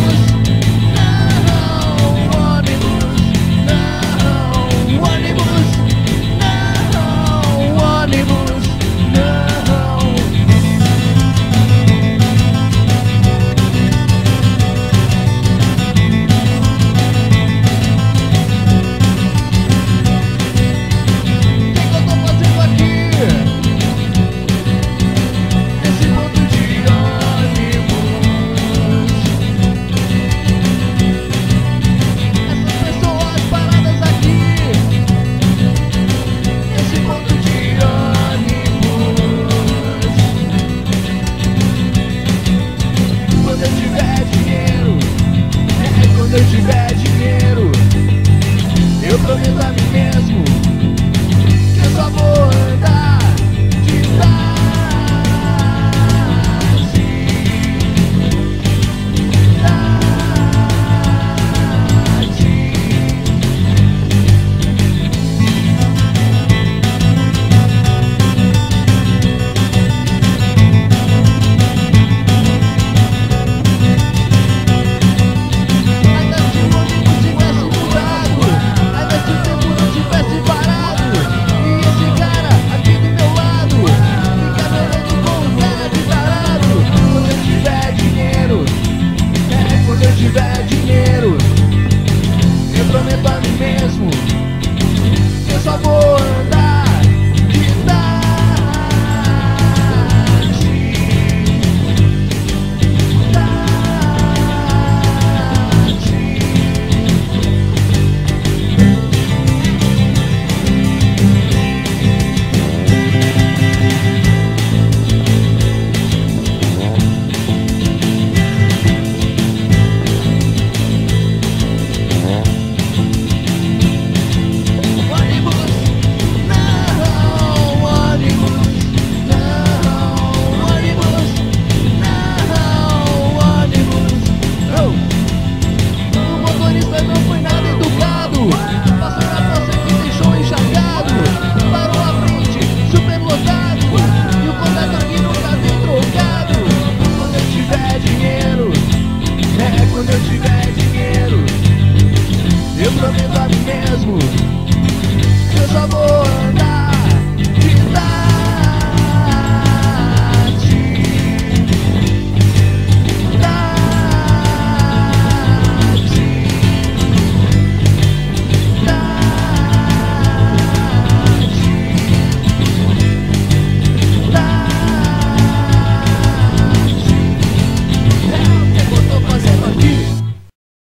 Lord.